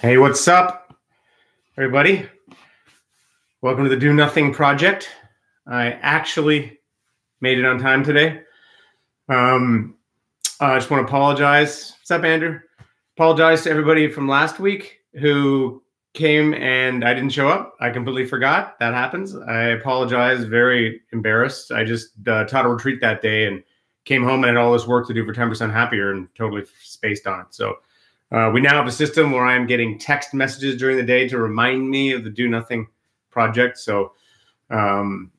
Hey, what's up, everybody? Welcome to the Do Nothing Project. I actually made it on time today. Um, I just want to apologize. What's up, Andrew? Apologize to everybody from last week who came and I didn't show up. I completely forgot. That happens. I apologize. Very embarrassed. I just uh, taught a retreat that day and came home and had all this work to do for 10% happier and totally spaced on it. So uh, we now have a system where I'm getting text messages during the day to remind me of the Do Nothing project. So, um,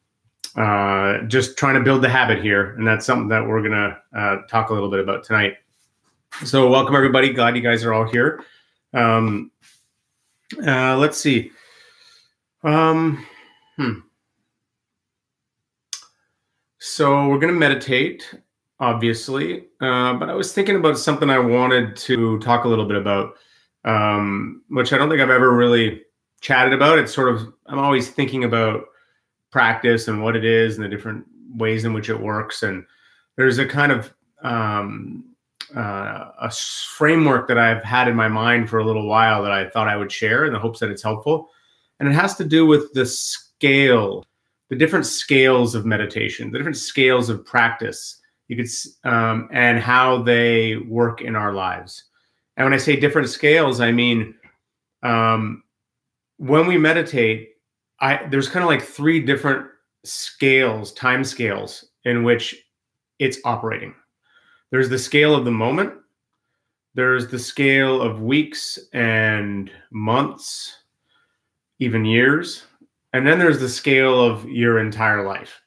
uh, just trying to build the habit here, and that's something that we're gonna uh, talk a little bit about tonight. So, welcome everybody. Glad you guys are all here. Um, uh, let's see. Um, hmm. So we're gonna meditate obviously. Uh, but I was thinking about something I wanted to talk a little bit about, um, which I don't think I've ever really chatted about. It's sort of, I'm always thinking about practice and what it is and the different ways in which it works. And there's a kind of um, uh, a framework that I've had in my mind for a little while that I thought I would share in the hopes that it's helpful. And it has to do with the scale, the different scales of meditation, the different scales of practice you could um, and how they work in our lives. And when I say different scales, I mean um, when we meditate, I there's kind of like three different scales, time scales in which it's operating. There's the scale of the moment. There's the scale of weeks and months, even years. And then there's the scale of your entire life.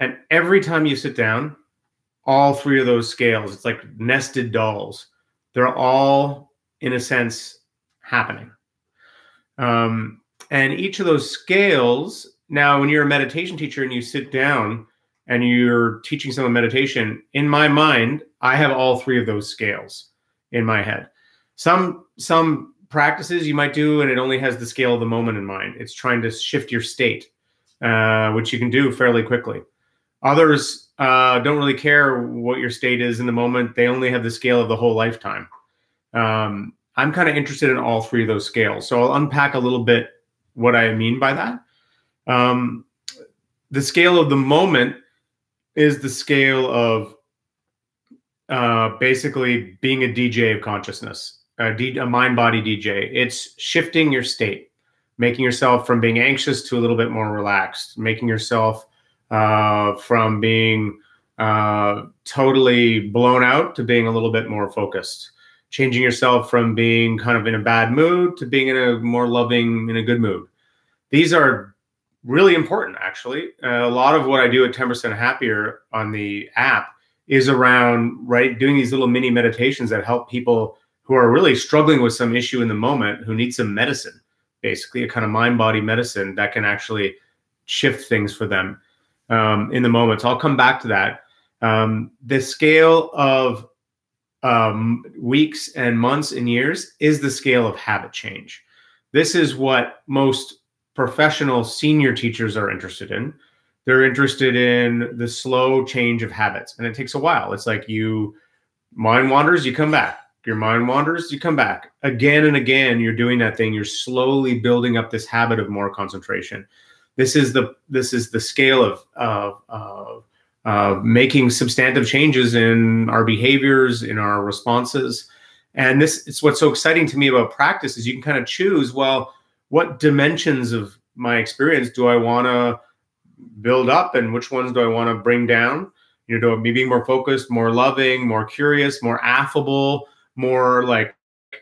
And every time you sit down all three of those scales. It's like nested dolls. They're all, in a sense, happening. Um, and each of those scales, now, when you're a meditation teacher and you sit down and you're teaching someone meditation, in my mind, I have all three of those scales in my head. Some some practices you might do, and it only has the scale of the moment in mind. It's trying to shift your state, uh, which you can do fairly quickly. Others uh, don't really care what your state is in the moment. They only have the scale of the whole lifetime. Um, I'm kind of interested in all three of those scales. So I'll unpack a little bit what I mean by that. Um, the scale of the moment is the scale of uh, basically being a DJ of consciousness, a, mind body DJ. It's shifting your state, making yourself from being anxious to a little bit more relaxed, making yourself uh, from being uh, totally blown out to being a little bit more focused, changing yourself from being kind of in a bad mood to being in a more loving, in a good mood. These are really important, actually. Uh, a lot of what I do at 10% Happier on the app is around right doing these little mini meditations that help people who are really struggling with some issue in the moment who need some medicine basically a kind of mind body medicine that can actually shift things for them um, in the moment. So I'll come back to that. Um, the scale of um, weeks and months and years is the scale of habit change. This is what most professional senior teachers are interested in. They're interested in the slow change of habits, and it takes a while. It's like you mind wanders, you come back. Your mind wanders, you come back again and again. You're doing that thing. You're slowly building up this habit of more concentration this is the this is the scale of of, of uh, making substantive changes in our behaviors, in our responses. And this is what's so exciting to me about practice is you can kind of choose, well, what dimensions of my experience do I want to build up and which ones do I want to bring down? You know, me being more focused, more loving, more curious, more affable, more like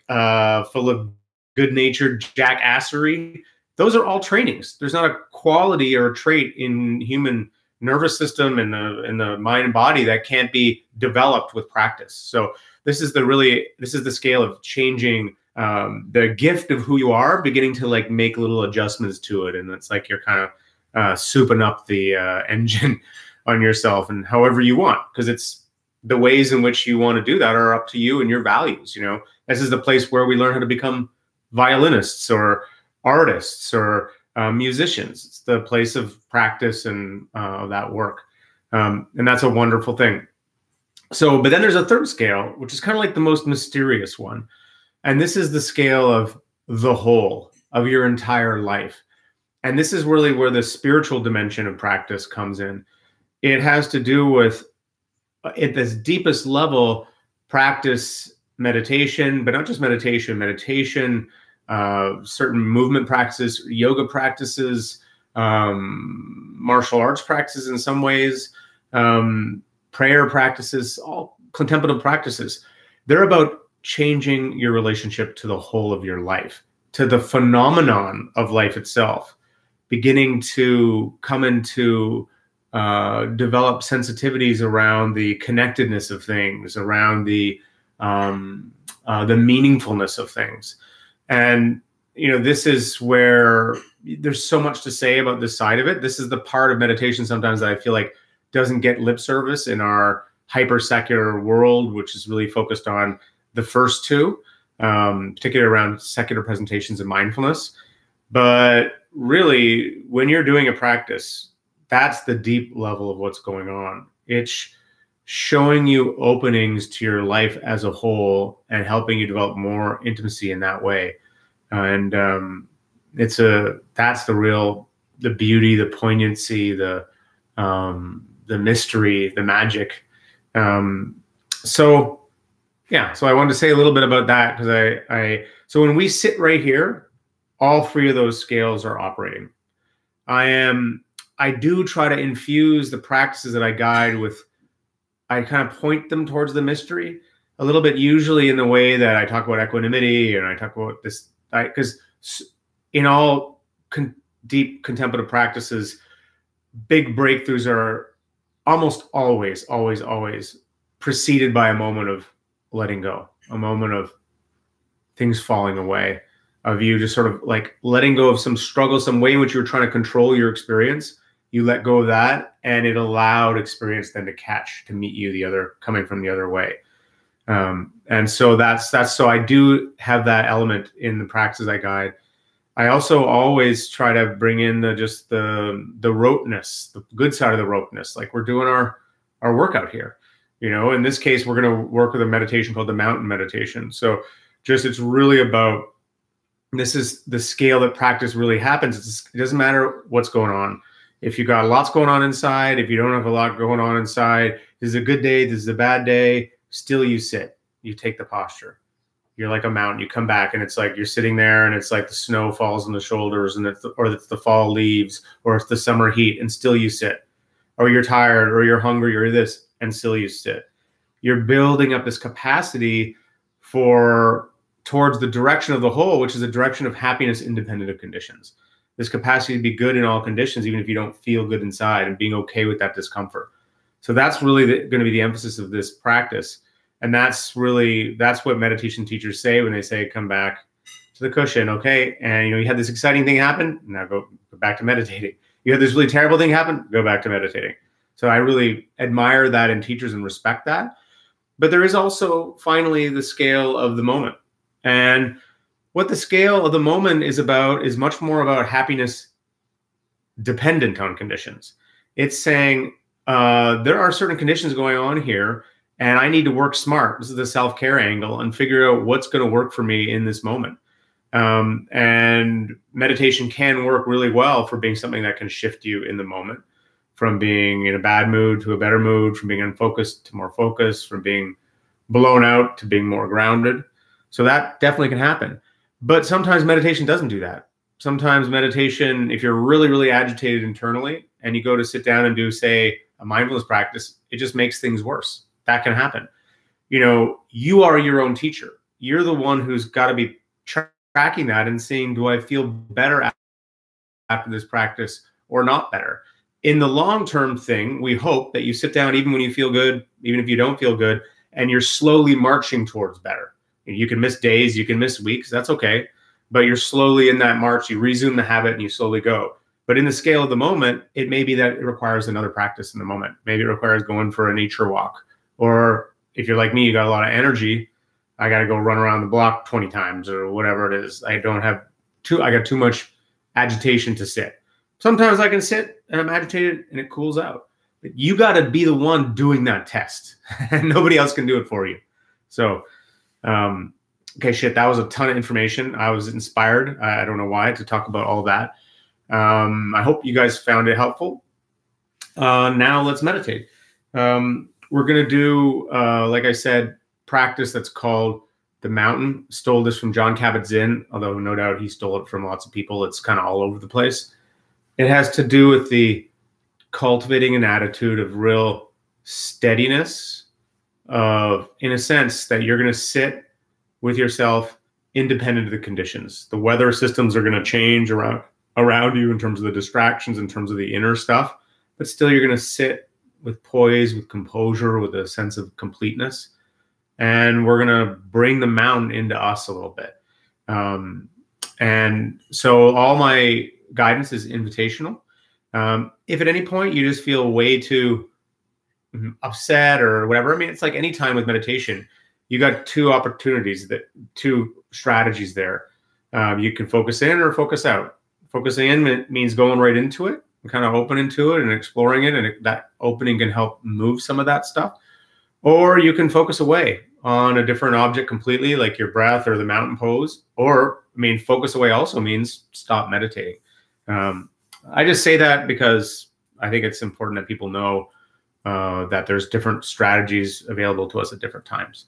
uh, full of good natured jackassery those are all trainings. There's not a quality or a trait in human nervous system and the in the mind and body that can't be developed with practice. So this is the really this is the scale of changing um, the gift of who you are, beginning to like make little adjustments to it, and it's like you're kind of uh, souping up the uh, engine on yourself and however you want because it's the ways in which you want to do that are up to you and your values. You know, this is the place where we learn how to become violinists or artists or uh, musicians. It's the place of practice and uh, that work. Um, and that's a wonderful thing. So, but then there's a third scale, which is kind of like the most mysterious one. And this is the scale of the whole of your entire life. And this is really where the spiritual dimension of practice comes in. It has to do with, uh, at this deepest level, practice meditation, but not just meditation, meditation, uh, certain movement practices, yoga practices, um, martial arts practices in some ways, um, prayer practices, all contemplative practices. They're about changing your relationship to the whole of your life, to the phenomenon of life itself, beginning to come into uh, develop sensitivities around the connectedness of things, around the um, uh, the meaningfulness of things, and you know this is where there's so much to say about this side of it. This is the part of meditation sometimes that I feel like doesn't get lip service in our hyper secular world, which is really focused on the first two, um, particularly around secular presentations and mindfulness. But really, when you're doing a practice, that's the deep level of what's going on. It's showing you openings to your life as a whole and helping you develop more intimacy in that way. And um, it's a that's the real the beauty, the poignancy, the um, the mystery, the magic. Um, so yeah, so I wanted to say a little bit about that because I, I so when we sit right here, all three of those scales are operating. I am I do try to infuse the practices that I guide with I kind of point them towards the mystery a little bit usually in the way that I talk about equanimity and I talk about this because in all con deep contemplative practices big breakthroughs are almost always always always preceded by a moment of letting go, a moment of things falling away, of you just sort of like letting go of some struggle, some way in which you're trying to control your experience. You let go of that, and it allowed experience then to catch to meet you the other coming from the other way. Um, and so that's that's so I do have that element in the practices I guide. I also always try to bring in the just the the roteness, the good side of the roteness. Like we're doing our our workout here you know, in this case, we're going to work with a meditation called the mountain meditation. So just it's really about this is the scale that practice really happens. It's, it doesn't matter what's going on. If you got lots going on inside, if you don't have a lot going on inside, this is a good day, this is a bad day, still you sit, you take the posture. You're like a mountain. You come back and it's like you're sitting there and it's like the snow falls on the shoulders and it's the, or it's the fall leaves or it's the summer heat and still you sit. Or you're tired or you're hungry or this and still you sit. You're building up this capacity for towards the direction of the whole, which is a direction of happiness independent of conditions. This capacity to be good in all conditions, even if you don't feel good inside, and being okay with that discomfort. So that's really going to be the emphasis of this practice, and that's really that's what meditation teachers say when they say come back to the cushion, okay? And you know you had this exciting thing happen, now go, go back to meditating. You had this really terrible thing happen, go back to meditating. So I really admire that in teachers and respect that. But there is also finally the scale of the moment. And what the scale of the moment is about is much more about happiness dependent on conditions. It's saying uh, there are certain conditions going on here, and I need to work smart. This is the self care angle and figure out what's going to work for me in this moment. Um, and meditation can work really well for being something that can shift you in the moment from being in a bad mood to a better mood, from being unfocused to more focused, from being blown out to being more grounded. So that definitely can happen. But sometimes meditation doesn't do that. Sometimes meditation, if you're really, really agitated internally and you go to sit down and do, say, a mindfulness practice, it just makes things worse. That can happen. You know, you are your own teacher. You're the one who's got to be tracking that and seeing, do I feel better after this practice or not better? in the long term thing, we hope that you sit down even when you feel good, even if you don't feel good, and you're slowly marching towards better. You can miss days, you can miss weeks, that's okay. But you're slowly in that march, you resume the habit and you slowly go. But in the scale of the moment, it may be that it requires another practice in the moment. Maybe it requires going for a nature walk. Or if you're like me, you got a lot of energy, I got to go run around the block 20 times or whatever it is. I don't have too, I got too much agitation to sit Sometimes I can sit and I'm agitated and it cools out. But you got to be the one doing that test, and nobody else can do it for you. So, um, Okay, shit, that was a ton of information. I was inspired. I don't know why to talk about all that. Um, I hope you guys found it helpful. Uh, now let's meditate. Um, we're going to do, uh, like I said, practice that's called the mountain. Stole this from Jon Kabat-Zinn, although no doubt he stole it from lots of people. It's kind of all over the place. It has to do with the cultivating an attitude of real steadiness, of in a sense that you're going to sit with yourself independent of the conditions. The weather systems are going to change around around you in terms of the distractions, in terms of the inner stuff, but still you're going to sit with poise, with composure, with a sense of completeness. And we're going to bring the mountain into us a little bit. Um, and so all my guidance is invitational. Um, if at any point you just feel way too mm, upset or whatever, I mean, it's like any time with meditation, you got two opportunities that two strategies there. Um, you can focus in or focus out. Focusing in means going right into it, kind of opening to it and exploring it, and it, that opening can help move some of that stuff. Or you can focus away on a different object completely, like your breath or the mountain pose. Or, I mean, focus away also means stop meditating. Um, I just say that because I think it's important that people know uh, that there's different strategies available to us at different times.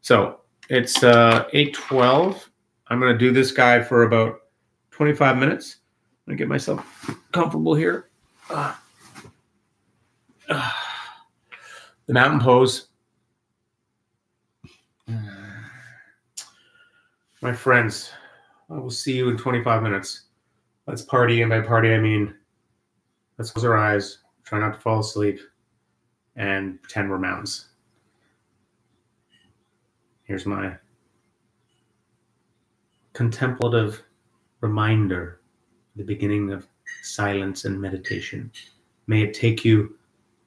So it's uh, 812. I'm going to do this guy for about 25 minutes. I'm going to get myself comfortable here. Uh, uh, the mountain pose. My friends, I will see you in 25 minutes. Let's party. And by party, I mean let's close our eyes, try not to fall asleep, and pretend we're mountains. Here's my contemplative reminder, the beginning of silence and meditation. May it take you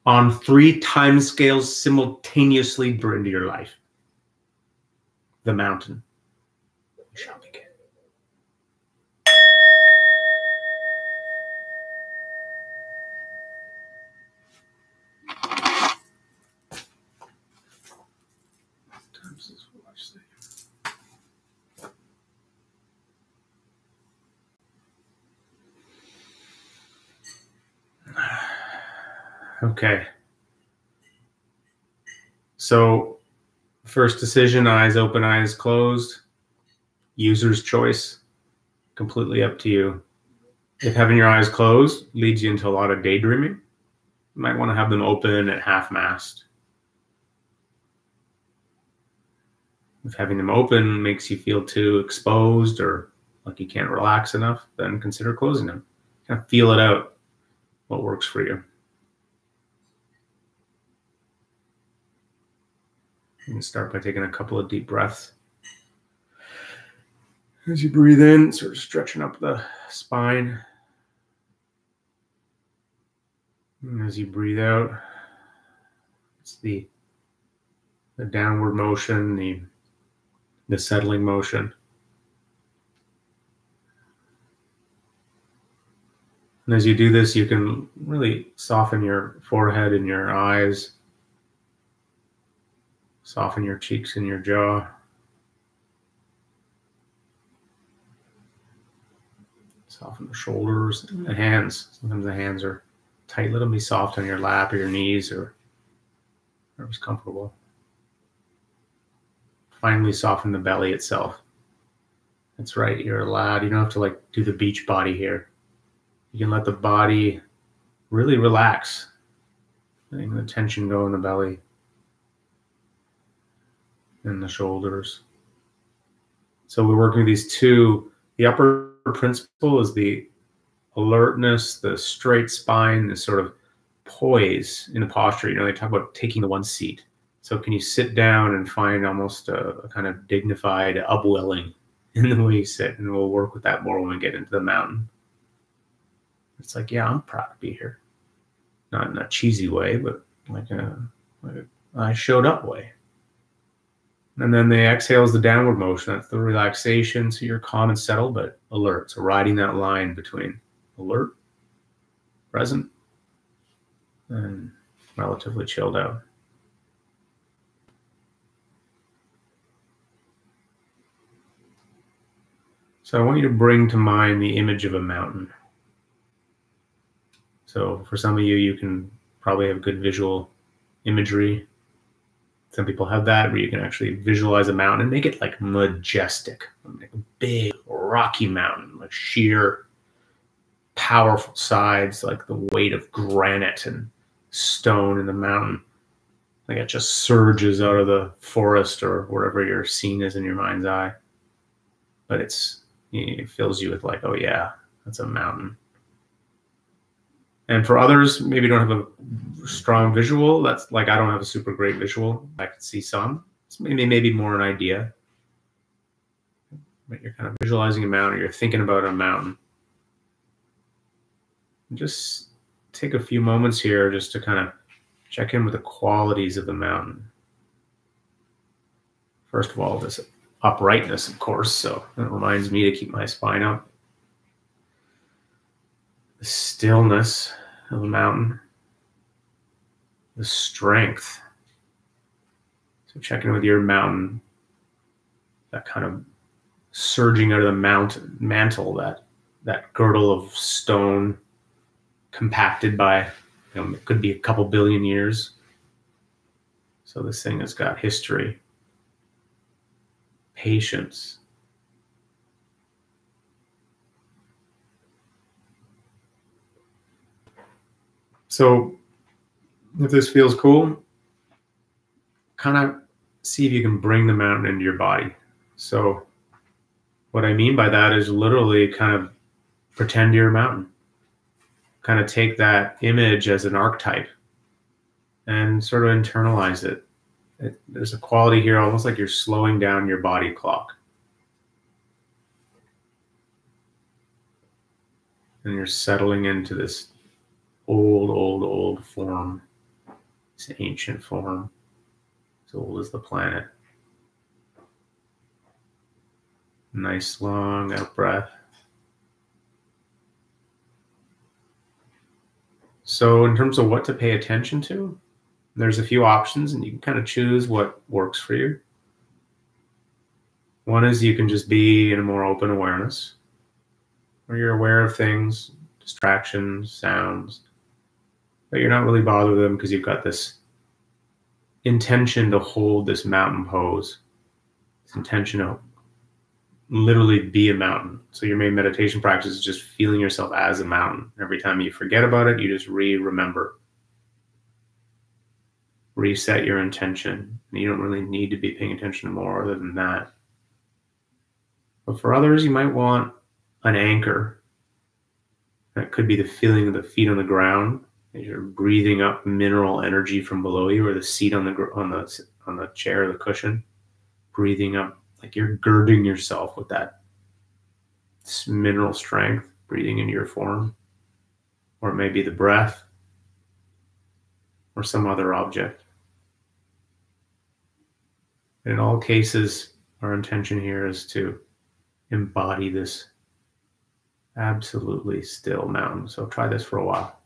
on three time scales simultaneously into your life. The mountain. We shall begin. Okay. So, first decision eyes open, eyes closed. User's choice. Completely up to you. If having your eyes closed leads you into a lot of daydreaming, you might want to have them open at half mast. If having them open makes you feel too exposed or like you can't relax enough, then consider closing them. Kind of feel it out what works for you. Can start by taking a couple of deep breaths. As you breathe in, sort of stretching up the spine. And as you breathe out, it's the the downward motion, the the settling motion. And as you do this, you can really soften your forehead and your eyes Soften your cheeks and your jaw. Soften the shoulders and the hands. Sometimes the hands are tight. Let them be soft on your lap or your knees or wherever's comfortable. Finally, soften the belly itself. That's right. You're allowed. You don't have to like do the beach body here. You can let the body really relax. Letting the tension go in the belly and the shoulders. So we're working with these two. The upper principle is the alertness, the straight spine, the sort of poise in the posture. You know, they talk about taking the one seat. So can you sit down and find almost a, a kind of dignified upwelling in the way you sit? And we'll work with that more when we get into the mountain. It's like, yeah, I'm proud to be here. Not in a cheesy way, but like a, like a I showed up way. And then the exhale is the downward motion. That's the relaxation. So you're calm and settled, but alert. So riding that line between alert, present, and relatively chilled out. So I want you to bring to mind the image of a mountain. So for some of you, you can probably have good visual imagery. Some people have that where you can actually visualize a mountain and make it like majestic, like a big rocky mountain, like sheer, powerful sides, like the weight of granite and stone in the mountain. Like it just surges out of the forest or wherever your scene is in your mind's eye. But it's it fills you with like, oh yeah, that's a mountain. And for others, maybe don't have a strong visual. That's like I don't have a super great visual. I can see some. It's maybe maybe more an idea. But you're kind of visualizing a mountain. You're thinking about a mountain. And just take a few moments here just to kind of check in with the qualities of the mountain. First of all, this uprightness, of course. So it reminds me to keep my spine up. The stillness of the mountain, the strength. So checking with your mountain, that kind of surging out of the mount mantle, that that girdle of stone compacted by you know, it could be a couple billion years. So this thing has got history patience. So, if this feels cool, kind of see if you can bring the mountain into your body. So, what I mean by that is literally kind of pretend you're a mountain. Kind of take that image as an archetype and sort of internalize it it, there's a quality here, almost like you're slowing down your body clock. And you're settling into this old, old, old form, this ancient form, as old as the planet. Nice long out breath. So, in terms of what to pay attention to, there's a few options, and you can kind of choose what works for you. One is you can just be in a more open awareness, where you're aware of things, distractions, sounds, but you're not really bothered with them because you've got this intention to hold this mountain pose, this intention to literally be a mountain. So your main meditation practice is just feeling yourself as a mountain. Every time you forget about it, you just re-remember reset your intention. And you don't really need to be paying attention to more other than that. But for others, you might want an anchor. That could be the feeling of the feet on the ground you're breathing up mineral energy from below you, or the seat on the on the on the chair or the cushion, breathing up like you're girding yourself with that mineral strength, breathing into your form, or maybe the breath, or some other object. In all cases, our intention here is to embody this absolutely still mountain. So try this for a while.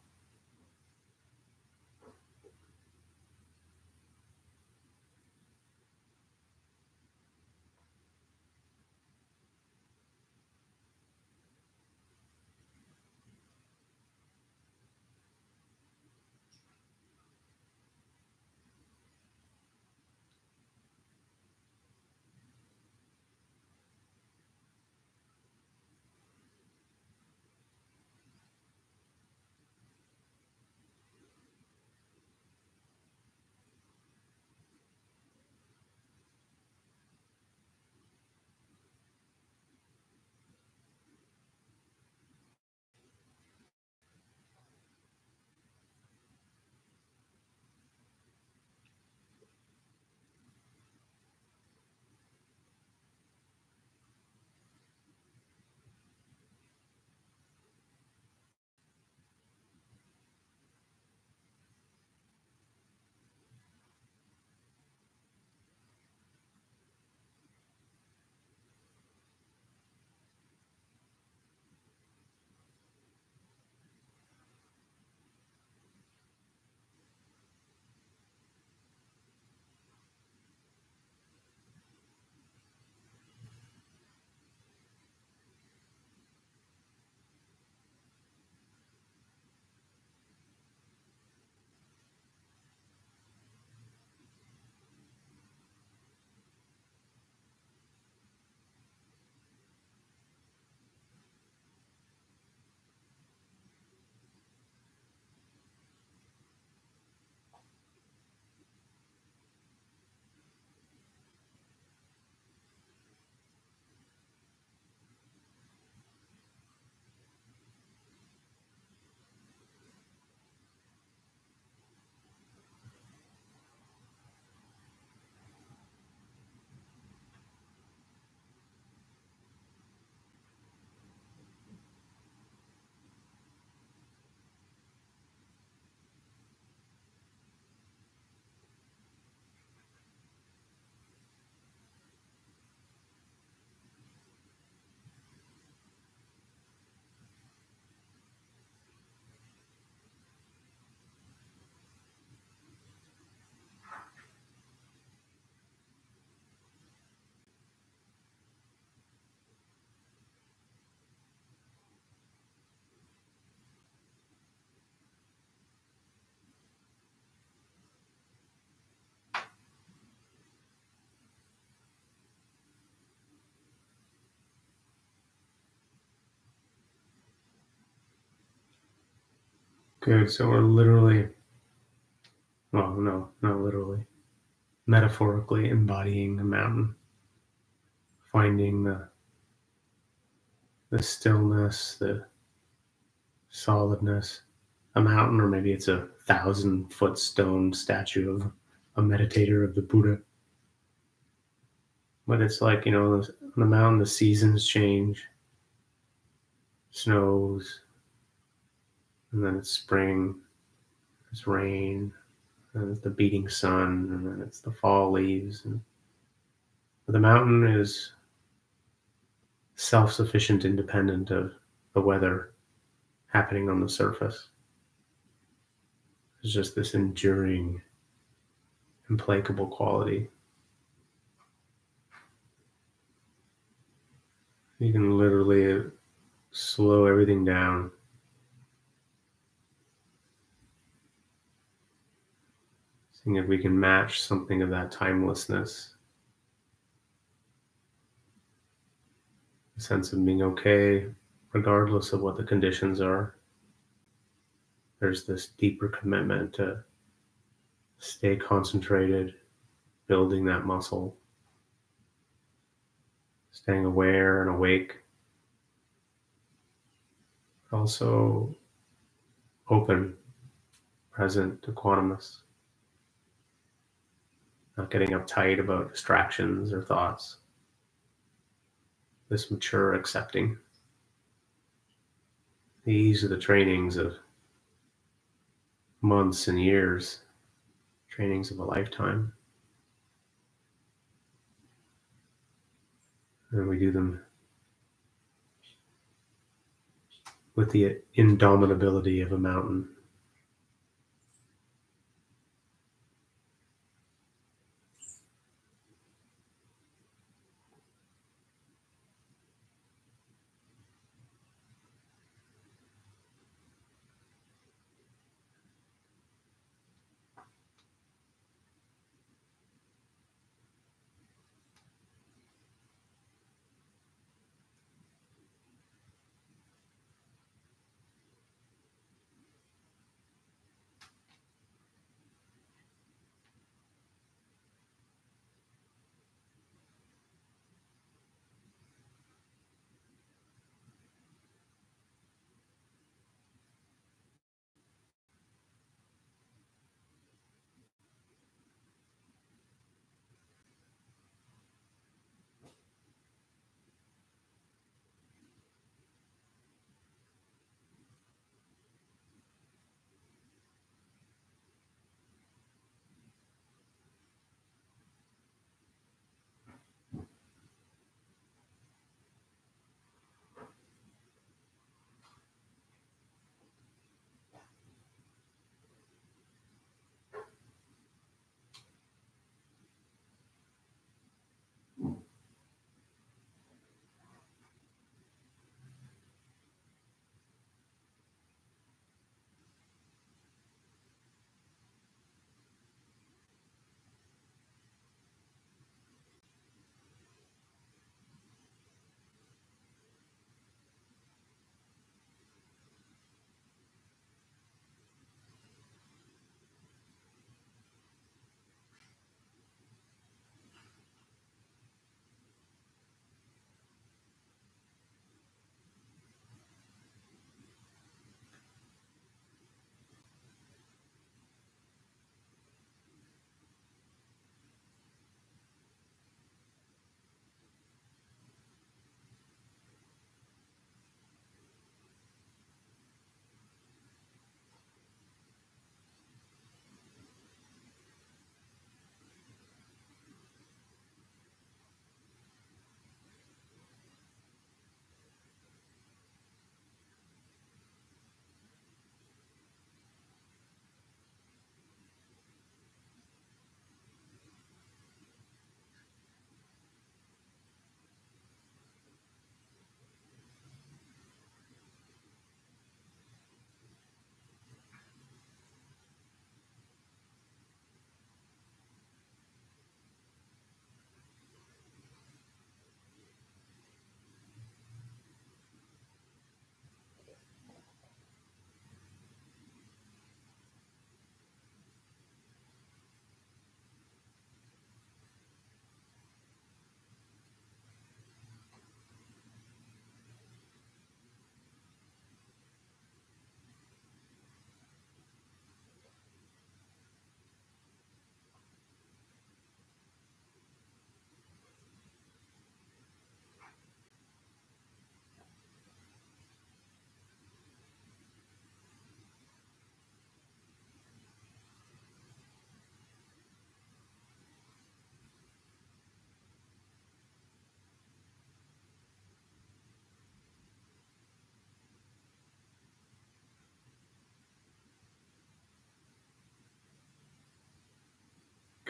Good. So we're literally, well, no, not literally, metaphorically embodying a mountain, finding the the stillness, the solidness, a mountain, or maybe it's a thousand foot stone statue of a meditator of the Buddha. But it's like, you know, on the mountain, the seasons change, snows, and then it's spring, it's rain, and it's the beating sun, and then it's the fall leaves. And the mountain is self sufficient, independent of the weather happening on the surface. It's just this enduring, implacable quality. You can literally slow everything down Seeing if we can match something of that timelessness. A sense of being okay, regardless of what the conditions are. There's this deeper commitment to stay concentrated, building that muscle, staying aware and awake. Also open, present, equanimous not getting uptight about distractions or thoughts. This mature accepting. These are the trainings of months and years, trainings of a lifetime. And we do them with the indomitability of a mountain.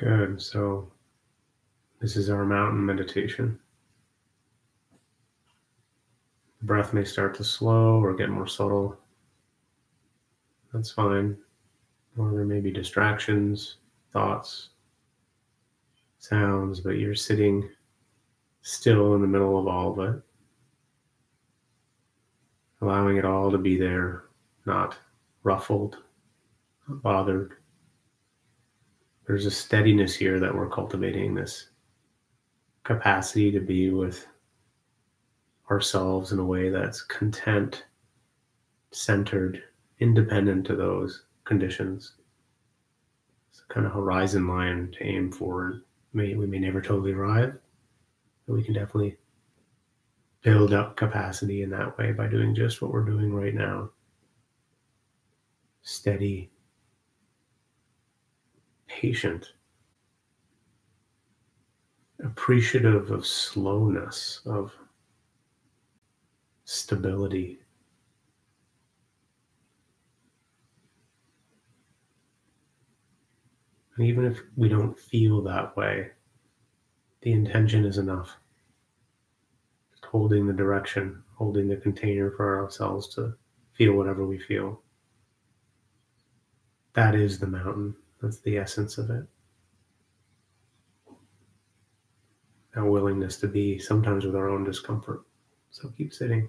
Good. So, this is our mountain meditation. The breath may start to slow or get more subtle. That's fine. Or there may be distractions, thoughts, sounds, but you're sitting still in the middle of all of it, allowing it all to be there, not ruffled, not bothered. There's a steadiness here that we're cultivating this capacity to be with ourselves in a way that's content, centered, independent to those conditions. It's a kind of horizon line to aim for. May, we may never totally arrive, but we can definitely build up capacity in that way by doing just what we're doing right now. Steady, patient, appreciative of slowness, of stability. And even if we don't feel that way, the intention is enough. Just holding the direction, holding the container for ourselves to feel whatever we feel. That is the mountain. That's the essence of it. Our willingness to be sometimes with our own discomfort. So keep sitting.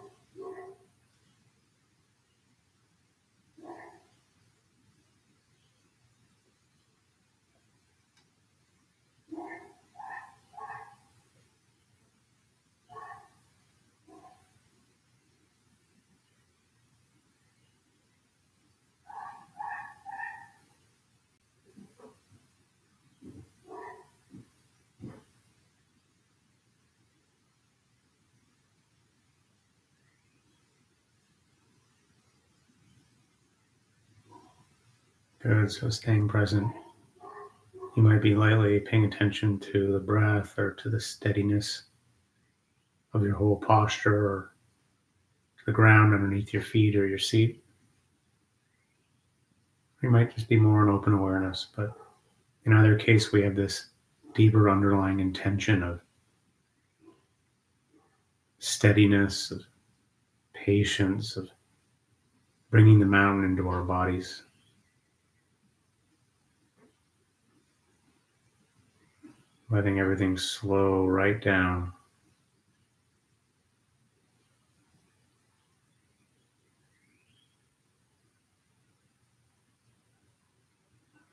Good. So staying present. You might be lightly paying attention to the breath or to the steadiness of your whole posture or the ground underneath your feet or your seat. You might just be more an open awareness, but in either case, we have this deeper underlying intention of steadiness, of patience, of bringing the mountain into our bodies. Letting everything slow right down.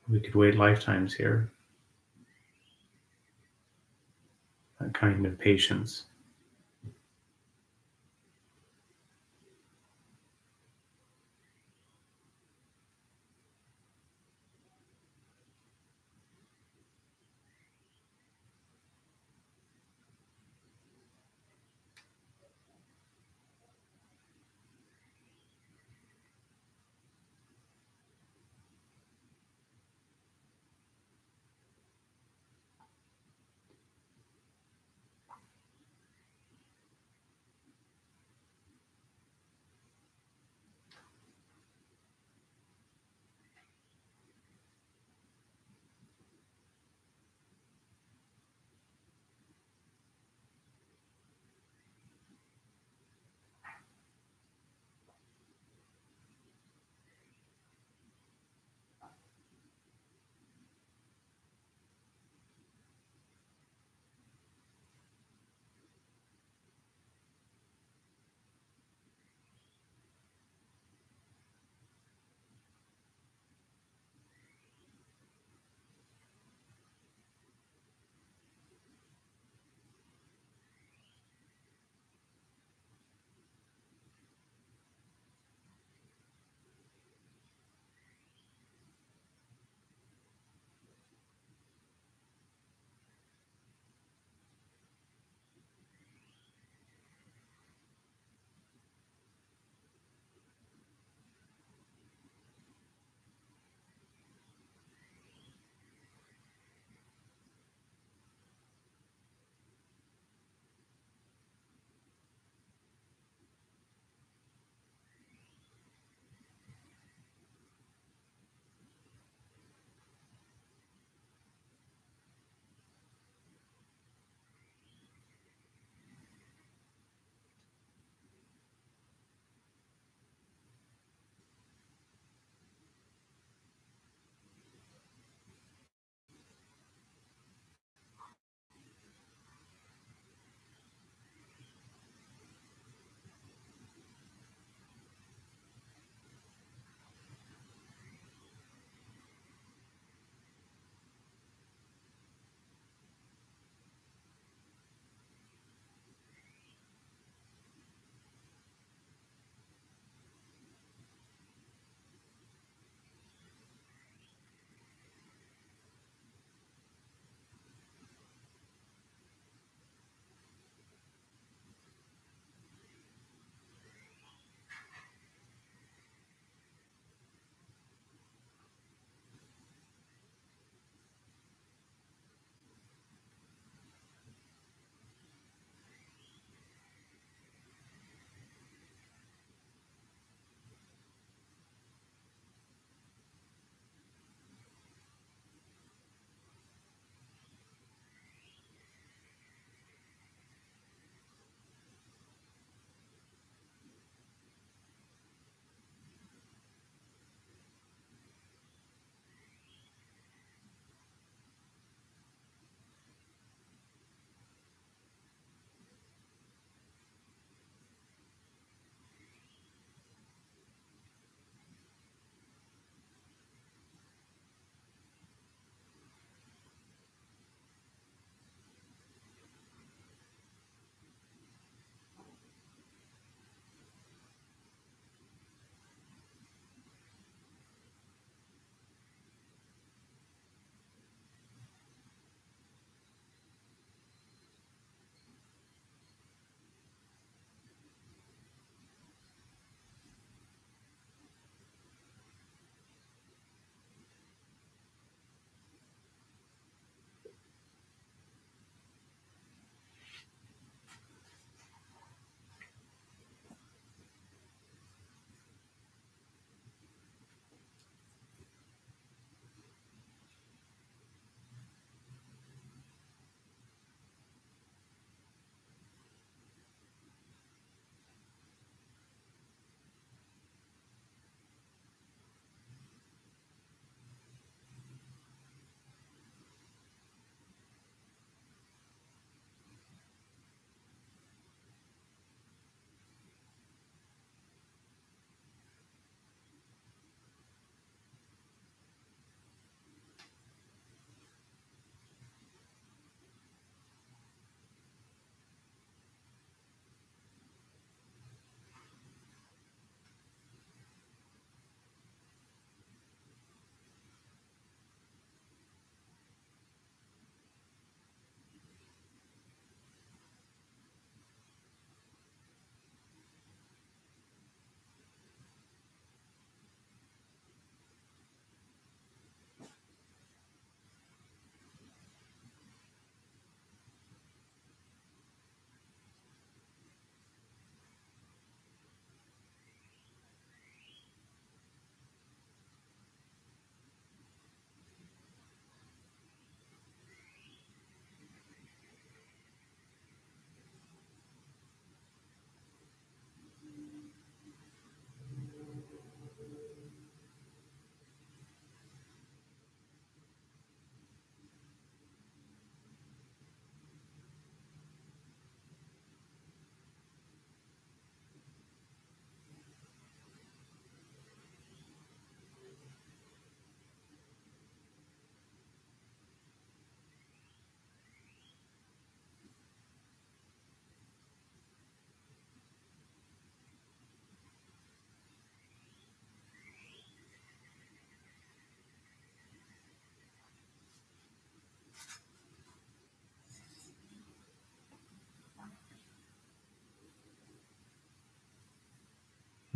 We could wait lifetimes here. That kind of patience.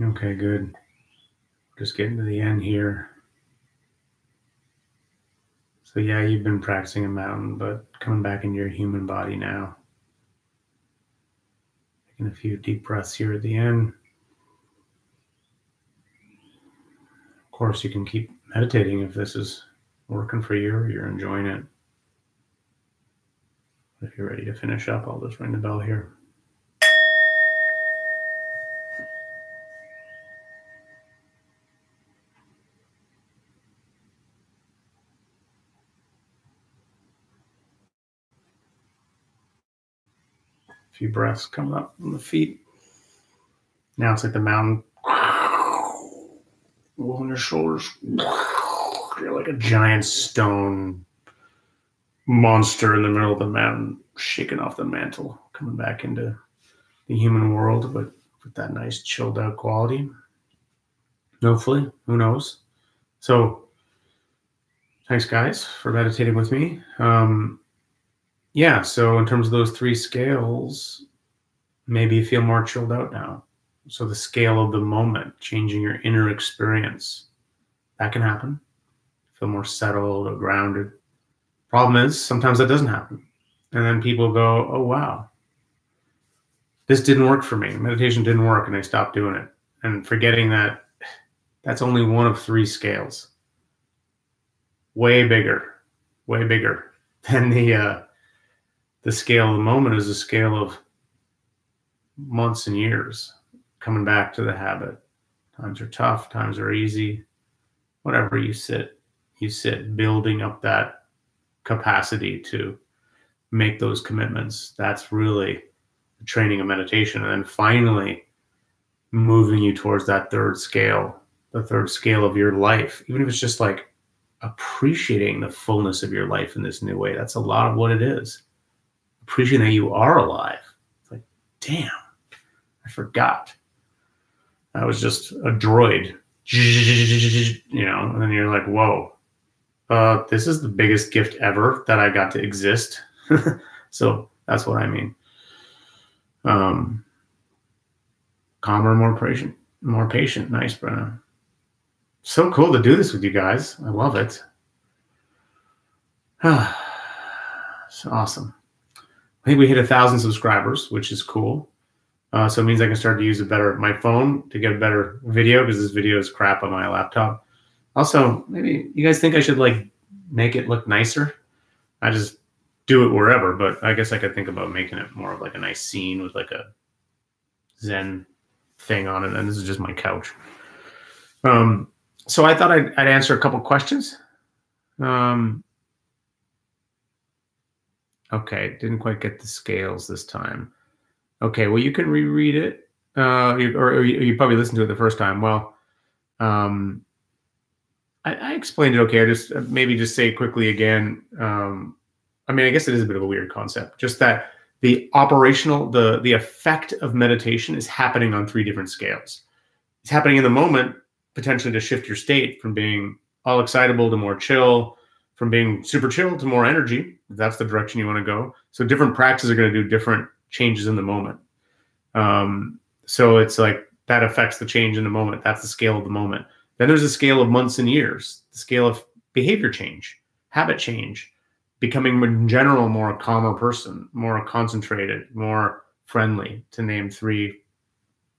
Okay, good. Just getting to the end here. So yeah, you've been practicing a mountain, but coming back into your human body now. Taking a few deep breaths here at the end. Of course, you can keep meditating if this is working for you or you're enjoying it. If you're ready to finish up, I'll just ring the bell here. Few breaths coming up from the feet. Now it's like the mountain. on your shoulders. You're like a giant stone monster in the middle of the mountain, shaking off the mantle, coming back into the human world, but with that nice chilled out quality. Hopefully, who knows? So, thanks, guys, for meditating with me. Um, yeah, so in terms of those three scales, maybe you feel more chilled out now. So the scale of the moment, changing your inner experience, that can happen. Feel more settled or grounded. Problem is, sometimes that doesn't happen. And then people go, oh, wow, this didn't work for me. Meditation didn't work, and I stopped doing it. And forgetting that that's only one of three scales. Way bigger, way bigger than the uh, the scale of the moment is a scale of months and years coming back to the habit. Times are tough, times are easy. Whatever you sit, you sit building up that capacity to make those commitments. That's really the training of meditation. And then finally, moving you towards that third scale, the third scale of your life, even if it's just like appreciating the fullness of your life in this new way. That's a lot of what it is appreciating that you are alive. It's like, damn, I forgot. I was just a droid, you know, and then you're like, whoa, uh, this is the biggest gift ever that I got to exist. so that's what I mean. Um, calmer, more patient, more patient. Nice, Brenna. So cool to do this with you guys. I love it. it's awesome. I think we hit a thousand subscribers, which is cool. Uh, so it means I can start to use a better my phone to get a better video because this video is crap on my laptop. Also, maybe you guys think I should like make it look nicer. I just do it wherever, but I guess I could think about making it more of like a nice scene with like a Zen thing on it. And this is just my couch. Um, so I thought I'd, I'd answer a couple questions. Um, Okay, didn't quite get the scales this time. Okay, well, you can reread it, uh, or, or you, probably listened to it the first time. Well, um, I, I, explained it okay. I just uh, maybe just say quickly again. Um, I mean, I guess it is a bit of a weird concept. Just that the operational, the the effect of meditation is happening on three different scales. It's happening in the moment, potentially to shift your state from being all excitable to more chill, from being super chill to more energy, if that's the direction you want to go. So different practices are going to do different changes in the moment. Um, so it's like that affects the change in the moment. That's the scale of the moment. Then there's a scale of months and years, the scale of behavior change, habit change, becoming in general more calmer person, more concentrated, more friendly, to name three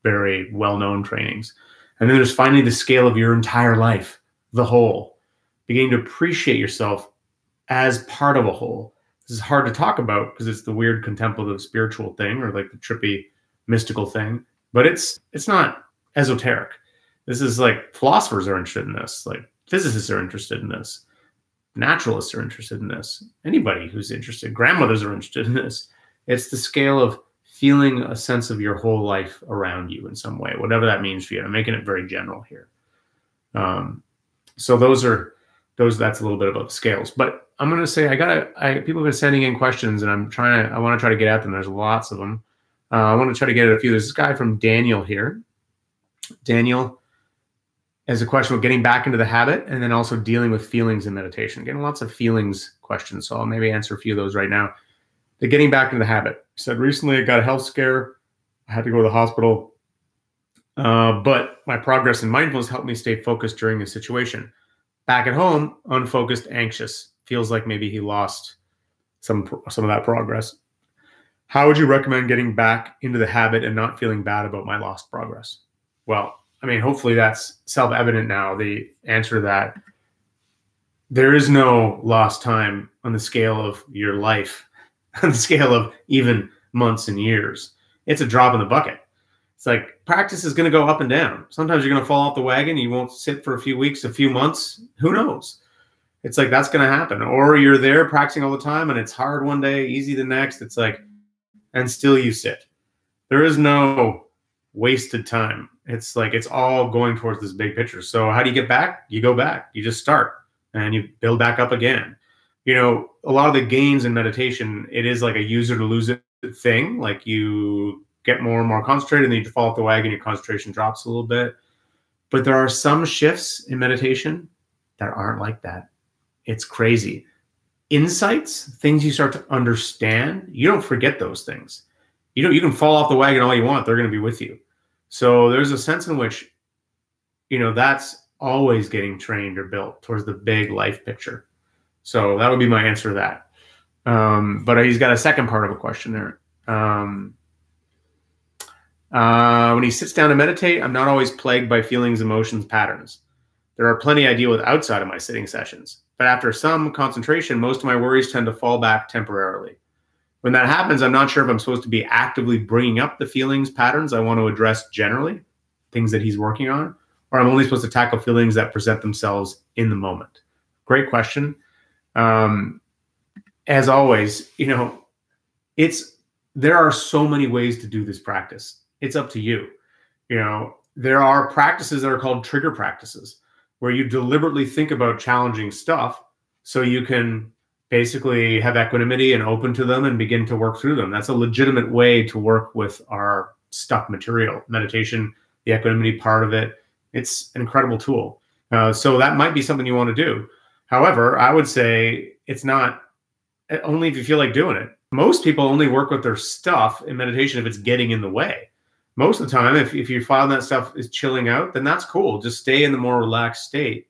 very well-known trainings. And then there's finally the scale of your entire life, the whole beginning to appreciate yourself as part of a whole. This is hard to talk about because it's the weird contemplative spiritual thing or like the trippy mystical thing, but it's it's not esoteric. This is like philosophers are interested in this, like physicists are interested in this, naturalists are interested in this. Anybody who's interested, grandmothers are interested in this. It's the scale of feeling a sense of your whole life around you in some way, whatever that means for you. I'm making it very general here. Um, so those are those that's a little bit about the scales. But I'm gonna say I gotta I people have been sending in questions and I'm trying to I want to try to get at them. There's lots of them. Uh, I want to try to get at a few. There's this guy from Daniel here. Daniel has a question about getting back into the habit and then also dealing with feelings in meditation. Getting lots of feelings questions. So I'll maybe answer a few of those right now. The getting back into the habit. He said recently I got a health scare. I had to go to the hospital. Uh, but my progress in mindfulness helped me stay focused during the situation. Back at home, unfocused, anxious. Feels like maybe he lost some some of that progress. How would you recommend getting back into the habit and not feeling bad about my lost progress? Well, I mean, hopefully that's self-evident now. The answer to that there is no lost time on the scale of your life, on the scale of even months and years. It's a drop in the bucket. It's like practice is going to go up and down. Sometimes you're going to fall off the wagon. You won't sit for a few weeks, a few months. Who knows? It's like that's going to happen. Or you're there practicing all the time and it's hard one day, easy the next. It's like, and still you sit. There is no wasted time. It's like it's all going towards this big picture. So how do you get back? You go back. You just start and you build back up again. You know, a lot of the gains in meditation, it is like a user to lose it thing. Like you get more and more concentrated, and then you fall off the wagon, your concentration drops a little bit. But there are some shifts in meditation that aren't like that. It's crazy. Insights, things you start to understand, you don't forget those things. You know, you can fall off the wagon all you want, they're going to be with you. So there's a sense in which, you know, that's always getting trained or built towards the big life picture. So that would be my answer to that. Um, but he's got a second part of a question there. Um, uh, when he sits down to meditate, I'm not always plagued by feelings, emotions, patterns. There are plenty I deal with outside of my sitting sessions, but after some concentration, most of my worries tend to fall back temporarily. When that happens, I'm not sure if I'm supposed to be actively bringing up the feelings, patterns I want to address generally, things that he's working on, or I'm only supposed to tackle feelings that present themselves in the moment. Great question. Um, as always, you know, it's there are so many ways to do this practice it's up to you. You know, there are practices that are called trigger practices where you deliberately think about challenging stuff so you can basically have equanimity and open to them and begin to work through them. That's a legitimate way to work with our stuck material. Meditation, the equanimity part of it, it's an incredible tool. Uh, so that might be something you want to do. However, I would say it's not only if you feel like doing it. Most people only work with their stuff in meditation if it's getting in the way most of the time, if, if you find that stuff is chilling out, then that's cool. Just stay in the more relaxed state.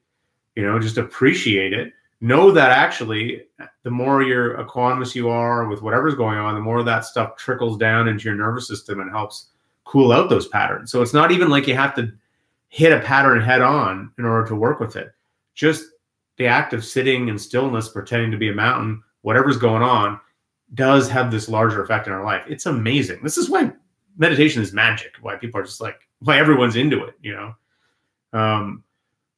You know, just appreciate it. Know that actually, the more you're equanimous you are with whatever's going on, the more that stuff trickles down into your nervous system and helps cool out those patterns. So it's not even like you have to hit a pattern head on in order to work with it. Just the act of sitting in stillness, pretending to be a mountain, whatever's going on, does have this larger effect in our life. It's amazing. This is why meditation is magic. Why people are just like why everyone's into it, you know. Um,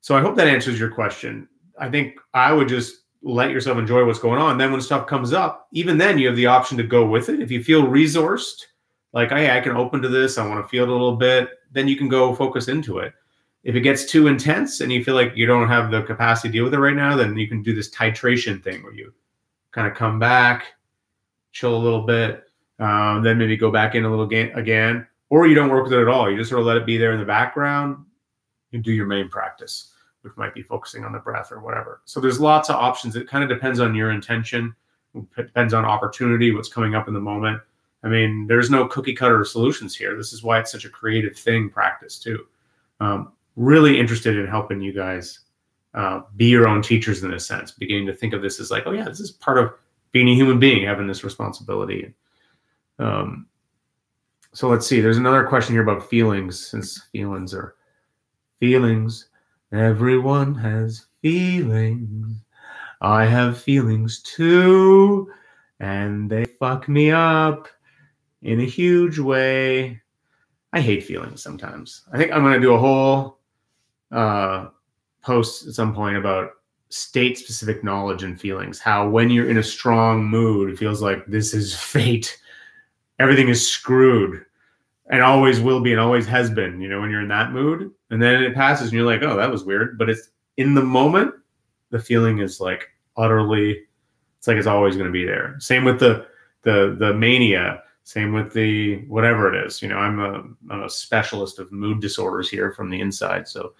so I hope that answers your question. I think I would just let yourself enjoy what's going on. Then when stuff comes up, even then you have the option to go with it. If you feel resourced, like hey, I can open to this, I want to feel it a little bit, then you can go focus into it. If it gets too intense and you feel like you don't have the capacity to deal with it right now, then you can do this titration thing where you kind of come back, chill a little bit, um, then maybe go back in a little ga- again, or you don't work with it at all. You just sort of let it be there in the background. and do your main practice, which might be focusing on the breath or whatever. So there's lots of options. It kind of depends on your intention. It depends on opportunity, what's coming up in the moment. I mean, there's no cookie cutter solutions here. This is why it's such a creative thing, practice too. Um, really interested in helping you guys uh, be your own teachers in this sense, beginning to think of this as like, oh yeah, this is part of being a human being, having this responsibility. Um, so let's see. There's another question here about feelings, since feelings are feelings. Everyone has feelings. I have feelings too, and they fuck me up in a huge way. I hate feelings sometimes. I think I'm going to do a whole uh, post at some point about state specific knowledge and feelings. How, when you're in a strong mood, it feels like this is fate everything is screwed and always will be and always has been, you know, when you're in that mood. And then it passes and you're like, oh, that was weird. But it's in the moment, the feeling is like utterly, it's like it's always going to be there. Same with the, the, the mania. Same with the whatever it is. You know, I'm a, I'm a specialist of mood disorders here from the inside. So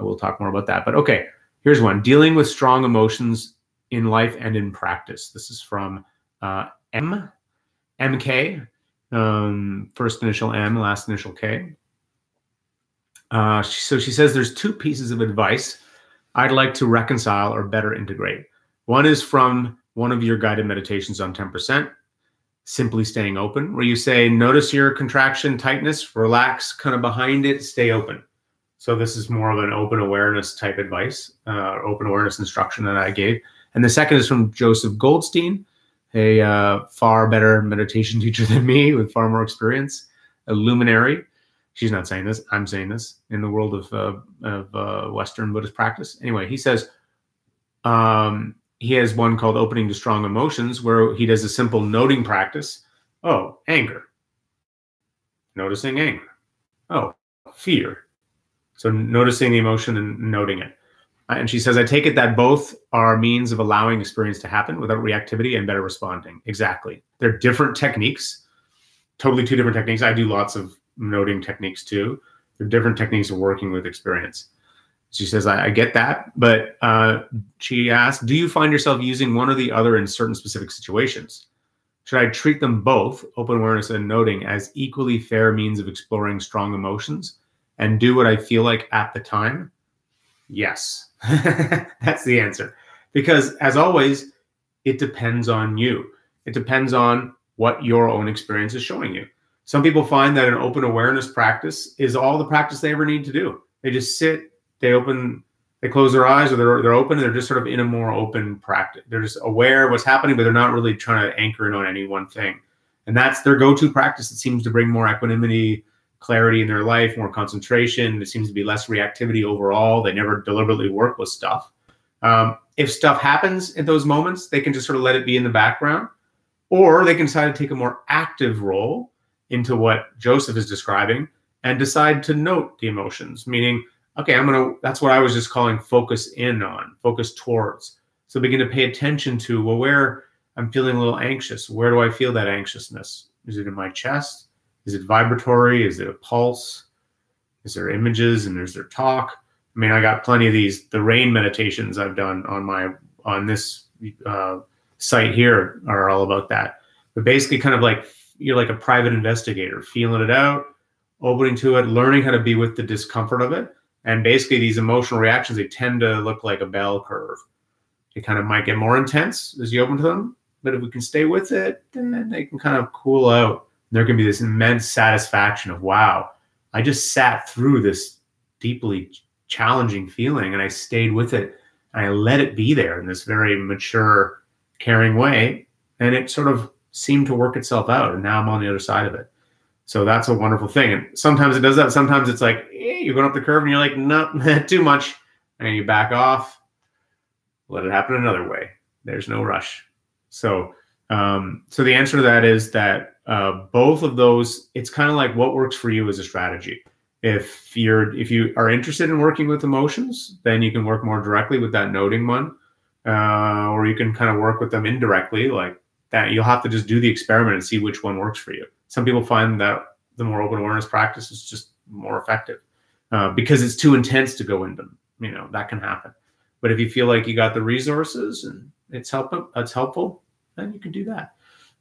I will talk more about that. But okay, here's one dealing with strong emotions in life and in practice. This is from uh, M. MK um, first initial M, last initial K. Uh, so she says there's two pieces of advice I'd like to reconcile or better integrate. One is from one of your guided meditations on 10%, simply staying open, where you say, notice your contraction tightness, relax kind of behind it, stay open. So this is more of an open awareness type advice, uh, open awareness instruction that I gave. And the second is from Joseph Goldstein, a uh, far better meditation teacher than me with far more experience, a luminary. She's not saying this. I'm saying this in the world of, uh, of uh, Western Buddhist practice. Anyway, he says um, he has one called Opening to Strong Emotions, where he does a simple noting practice. Oh, anger. Noticing anger. Oh, fear. So noticing the emotion and noting it. And she says, I take it that both are means of allowing experience to happen without reactivity and better responding. Exactly. They're different techniques, totally two different techniques. I do lots of noting techniques too. They're different techniques of working with experience. She says, I, I get that. But uh, she asks, Do you find yourself using one or the other in certain specific situations? Should I treat them both, open awareness and noting, as equally fair means of exploring strong emotions and do what I feel like at the time? Yes. That's the answer. Because as always, it depends on you. It depends on what your own experience is showing you. Some people find that an open awareness practice is all the practice they ever need to do. They just sit, they open, they close their eyes or they're, they're open and they're just sort of in a more open practice. They're just aware of what's happening, but they're not really trying to anchor in on any one thing. And that's their go-to practice. It seems to bring more equanimity, clarity in their life, more concentration. There seems to be less reactivity overall. They never deliberately work with stuff. Um, if stuff happens in those moments, they can just sort of let it be in the background, or they can decide to take a more active role into what Joseph is describing and decide to note the emotions, meaning, okay, I'm going to, that's what I was just calling focus in on, focus towards. So begin to pay attention to, well, where I'm feeling a little anxious, where do I feel that anxiousness? Is it in my chest? Is it vibratory? Is it a pulse? Is there images and is there talk? I mean, I got plenty of these. The rain meditations I've done on my on this uh, site here are all about that. But basically, kind of like you're like a private investigator, feeling it out, opening to it, learning how to be with the discomfort of it. And basically, these emotional reactions they tend to look like a bell curve. They kind of might get more intense as you open to them, but if we can stay with it, then they can kind of cool out there can be this immense satisfaction of wow i just sat through this deeply challenging feeling and i stayed with it and i let it be there in this very mature caring way. And it sort of seemed to work itself out and now i'm on the other side of it. So that's a wonderful thing. And sometimes it does that. Sometimes it's like hey, you're going up the curve and you're like no too much. And you back off. Let it happen another way. There's no rush. So um, so the answer to that is that uh, both of those, it's kind of like what works for you as a strategy. If you're if you are interested in working with emotions, then you can work more directly with that noting one, uh, or you can kind of work with them indirectly, like that. You'll have to just do the experiment and see which one works for you. Some people find that the more open awareness practice is just more effective uh, because it's too intense to go into. You know that can happen. But if you feel like you got the resources and it's helpful, it's helpful, then you can do that.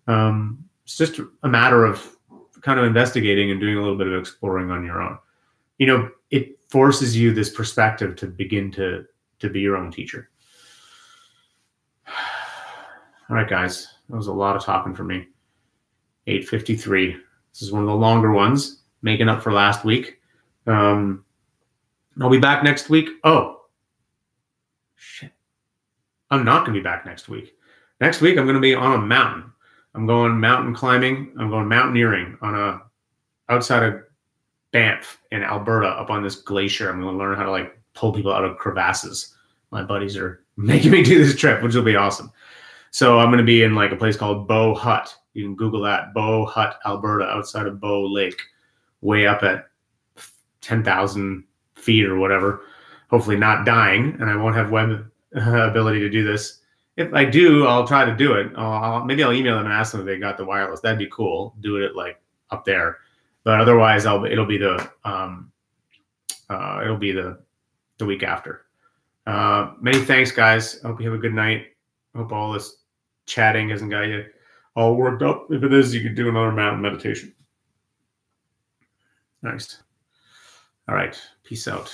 Um, it's just a matter of kind of investigating and doing a little bit of exploring on your own. You know, it forces you this perspective to begin to to be your own teacher. All right, guys, that was a lot of talking for me. 853. This is one of the longer ones, making up for last week. Um, I'll be back next week. Oh, shit. I'm not going to be back next week. Next week, I'm going to be on a mountain. I'm going mountain climbing. I'm going mountaineering on a outside of Banff in Alberta up on this glacier. I'm going to learn how to like pull people out of crevasses. My buddies are making me do this trip, which will be awesome. So I'm going to be in like a place called Bow Hut. You can Google that Bow Hut, Alberta, outside of Bow Lake, way up at 10,000 feet or whatever. Hopefully not dying, and I won't have web ability to do this if I do, I'll try to do it. I'll, maybe I'll email them and ask them if they got the wireless. That'd be cool. Do it like up there, but otherwise, I'll it'll be the um, uh, it'll be the the week after. Uh, many thanks, guys. I hope you have a good night. Hope all this chatting hasn't got you all worked up. If it is, you could do another mountain meditation. Nice. All right. Peace out.